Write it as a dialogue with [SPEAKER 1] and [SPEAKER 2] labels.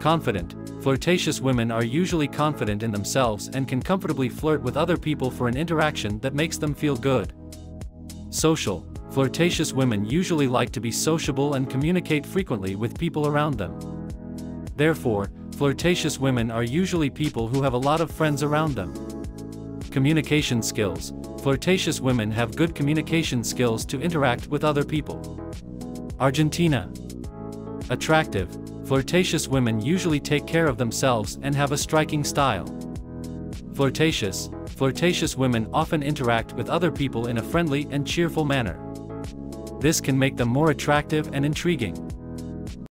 [SPEAKER 1] Confident, flirtatious women are usually confident in themselves and can comfortably flirt with other people for an interaction that makes them feel good. Social, flirtatious women usually like to be sociable and communicate frequently with people around them. Therefore, flirtatious women are usually people who have a lot of friends around them. Communication skills, flirtatious women have good communication skills to interact with other people. Argentina. Attractive, flirtatious women usually take care of themselves and have a striking style. Flirtatious, flirtatious women often interact with other people in a friendly and cheerful manner. This can make them more attractive and intriguing.